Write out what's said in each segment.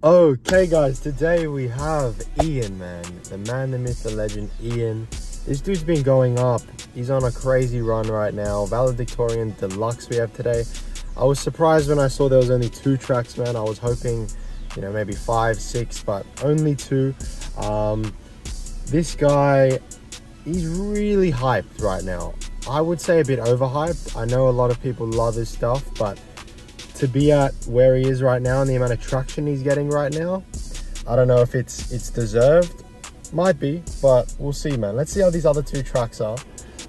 Okay guys, today we have Ian man, the man, the myth, the legend, Ian. This dude's been going up. He's on a crazy run right now. Valedictorian Deluxe we have today. I was surprised when I saw there was only two tracks, man. I was hoping, you know, maybe five, six, but only two. Um, this guy, he's really hyped right now. I would say a bit overhyped. I know a lot of people love his stuff, but to be at where he is right now and the amount of traction he's getting right now, I don't know if it's it's deserved. Might be, but we'll see, man. Let's see how these other two tracks are.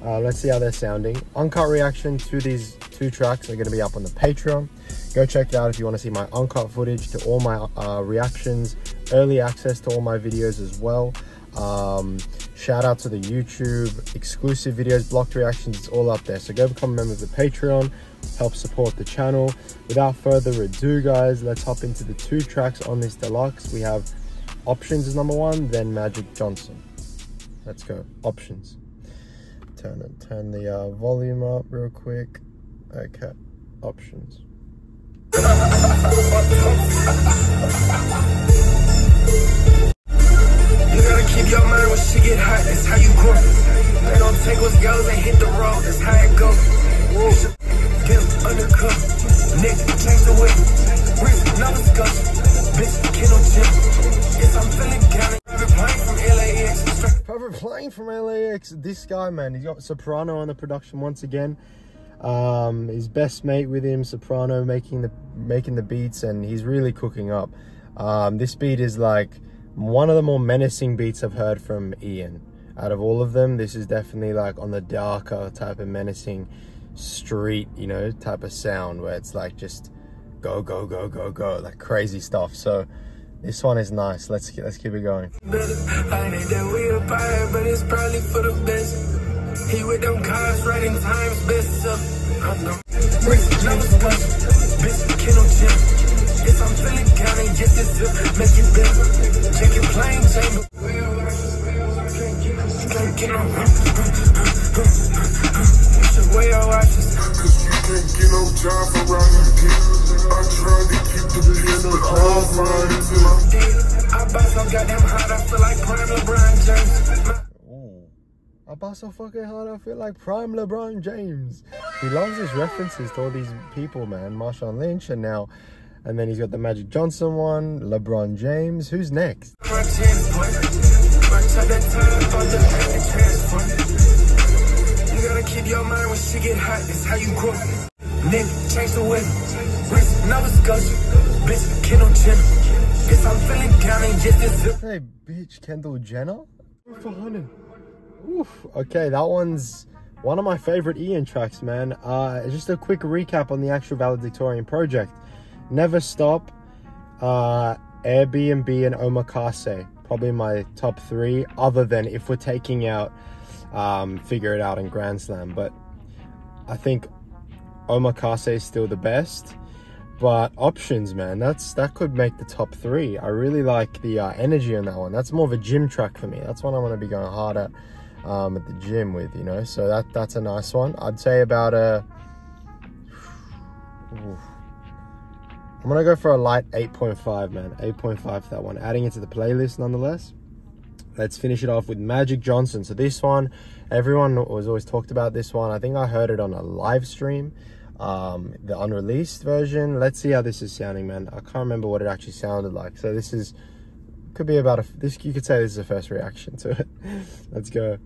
Uh, let's see how they're sounding. Uncut reaction to these two tracks are going to be up on the Patreon. Go check it out if you want to see my uncut footage to all my uh, reactions, early access to all my videos as well. Um, shout out to the YouTube, exclusive videos, blocked reactions, it's all up there. So go become a member of the Patreon, help support the channel. Without further ado, guys, let's hop into the two tracks on this deluxe. We have Options is number one, then Magic Johnson. Let's go. Options. Turn it, turn the uh, volume up real quick. Okay. Options. Keep your mind when shit get hot, that's how you grow. They don't take what's goes and hit the road, that's how it go. Get undercover, Nick, change the way. Wrist, it's go. Bitch, kid on chip. Yes, I'm feeling LAX. Perfect playing from LAX. This guy, man, he's got Soprano on the production once again. Um, his best mate with him, Soprano, making the making the beats, and he's really cooking up. Um, this beat is like one of the more menacing beats I've heard from Ian. Out of all of them, this is definitely like on the darker type of menacing street, you know, type of sound where it's like just go, go, go, go, go, like crazy stuff. So this one is nice. Let's let's keep it going. I no job around here. I try to keep the pen of calm right until I'm Dead. I buy so goddamn hot, I feel like prime LeBron James. Ooh. I bust so fucking hard, I feel like prime LeBron James. He loves his references to all these people, man. Marshawn Lynch, and now, and then he's got the Magic Johnson one, LeBron James. Who's next? My chest point. My time that time for the and transfer. You gotta keep your mind when shit get hot, it's how you grow. Nigga, change the way. Wrist, now it's. Bitch, kid on chin. Yes, I'm feeling county, yes, it's zip. Hey, bitch, Kendall Jenner? For honey. Oof. Okay, that one's one of my favorite Ian tracks, man. Uh, just a quick recap on the actual valedictorian project. Never Stop, uh, Airbnb, and Omakase. Probably my top three, other than if we're taking out um, Figure It Out and Grand Slam. But I think Omakase is still the best. But options, man, that's that could make the top three. I really like the uh, energy on that one. That's more of a gym track for me. That's one I'm to be going hard at um, at the gym with, you know. So that that's a nice one. I'd say about a. Oof. I'm gonna go for a light 8.5, man. 8.5 for that one. Adding it to the playlist nonetheless. Let's finish it off with Magic Johnson. So this one, everyone was always talked about this one. I think I heard it on a live stream, um, the unreleased version. Let's see how this is sounding, man. I can't remember what it actually sounded like. So this is could be about a this. You could say this is a first reaction to it. Let's go.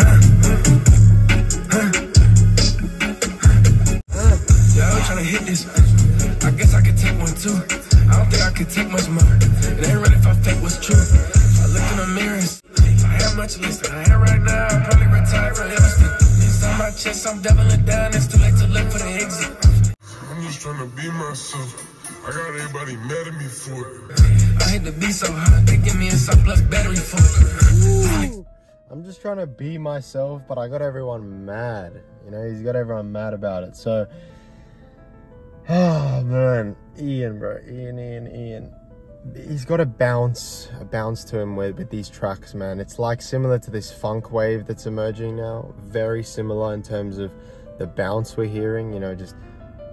I in the. I much less than I right now. I'll probably retire. It's on my chest, I'm doubling down. It's too late to look for the exit. I'm just trying to be myself. I got everybody mad at me for it. I hate to be so hot. They give me a surplus battery for it. I'm just trying to be myself, but I got everyone mad. You know, he's got everyone mad about it. So, oh man, Ian, bro, Ian, Ian, Ian. He's got a bounce, a bounce to him with, with these tracks, man. It's like similar to this funk wave that's emerging now. Very similar in terms of the bounce we're hearing. You know, just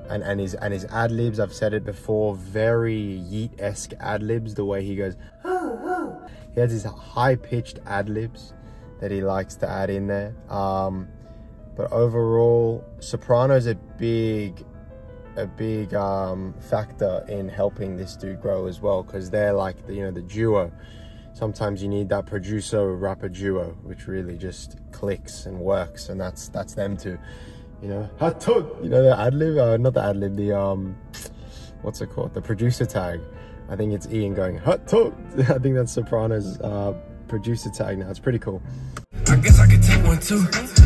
and and his and his ad libs. I've said it before, very Yeat esque ad libs. The way he goes, he has his high pitched ad libs that he likes to add in there. Um, but overall, Soprano's a big, a big um, factor in helping this dude grow as well because they're like the, you know the duo. Sometimes you need that producer rapper duo, which really just clicks and works, and that's that's them too. You know, you know the ad lib, uh, not the ad lib, the um, what's it called? The producer tag. I think it's Ian going. I think that's Soprano's uh, producer tag now. It's pretty cool. I guess I take one too.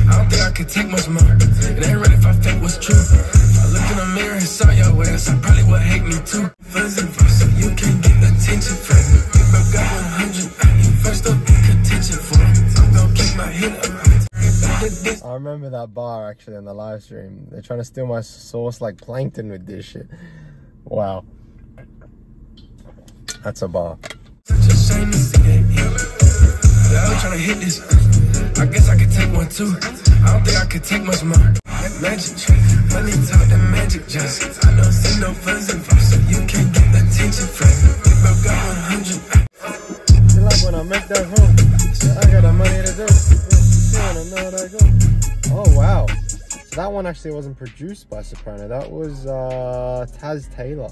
I don't think I could take much more. It ain't right if I fake what's true. I looked in the mirror and saw your ass. I probably would hate me too. Fuzzy, so you can't get attention from me. If I got 100, first up, contention for it. I'm gonna keep my head up. I remember that bar actually on the live stream. They're trying to steal my sauce like plankton with this shit. Wow. That's a bar. Such a shame to see that. Yeah, I was trying to hit this. I guess I could take one too. I don't think I could take much more. Magic money talk, the magic just. I don't see no funds involved, so you can't get attention from me. I got 100, You like when I make that home? I got the money to do. Yeah, you know that go. Oh wow. So that one actually wasn't produced by Soprano. That was uh, Taz Taylor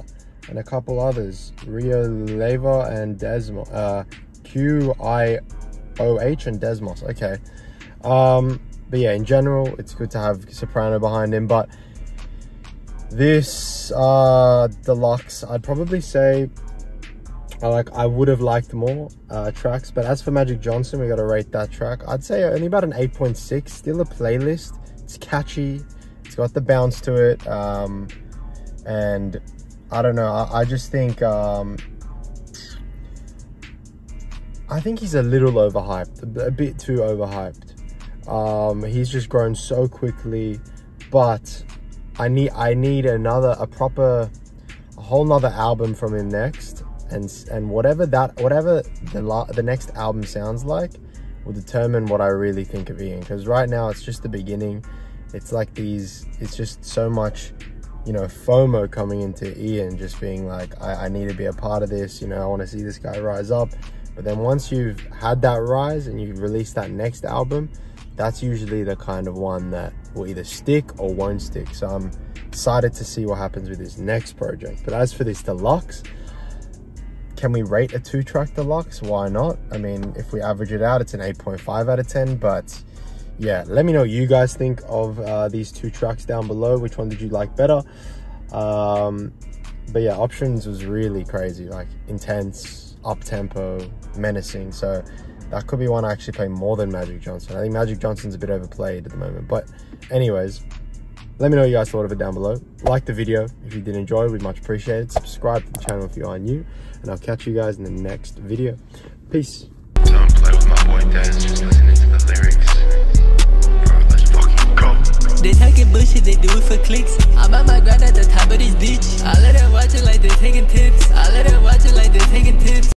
and a couple others. Rio Leyva and Desmo, Uh, Q I O H and Desmos. Okay. Um, but yeah, in general, it's good to have Soprano behind him. But this uh, deluxe, I'd probably say I like I would have liked more uh, tracks, but as for Magic Johnson, we got to rate that track. I'd say only about an 8.6. Still a playlist. It's catchy. It's got the bounce to it, um, and I don't know. I, I just think um, I think he's a little overhyped, a bit too overhyped. Um, he's just grown so quickly, but I need I need another a proper a whole nother album from him next. And and whatever that whatever the la- the next album sounds like will determine what I really think of Ian. Because right now it's just the beginning. It's like these it's just so much you know FOMO coming into Ian just being like I, I need to be a part of this you know I want to see this guy rise up but then once you've had that rise and you release that next album that's usually the kind of one that will either stick or won't stick so I'm excited to see what happens with his next project but as for this deluxe can we rate a two track deluxe? Why not? I mean, if we average it out, it's an 8.5 out of 10. But yeah, let me know what you guys think of uh, these two tracks down below. Which one did you like better? Um, but yeah, options was really crazy, like intense, up tempo, menacing. So that could be one I actually play more than Magic Johnson. I think Magic Johnson's a bit overplayed at the moment. But anyways, let me know what you guys thought of it down below. Like the video if you did enjoy, we'd much appreciate it. Subscribe to the channel if you are new, and I'll catch you guys in the next video. Peace. They talking bullshit, they do it for clicks. I'm at my grind at the top of this bitch. I let them watch it like they're taking tips. I let them watch it like they're taking tips.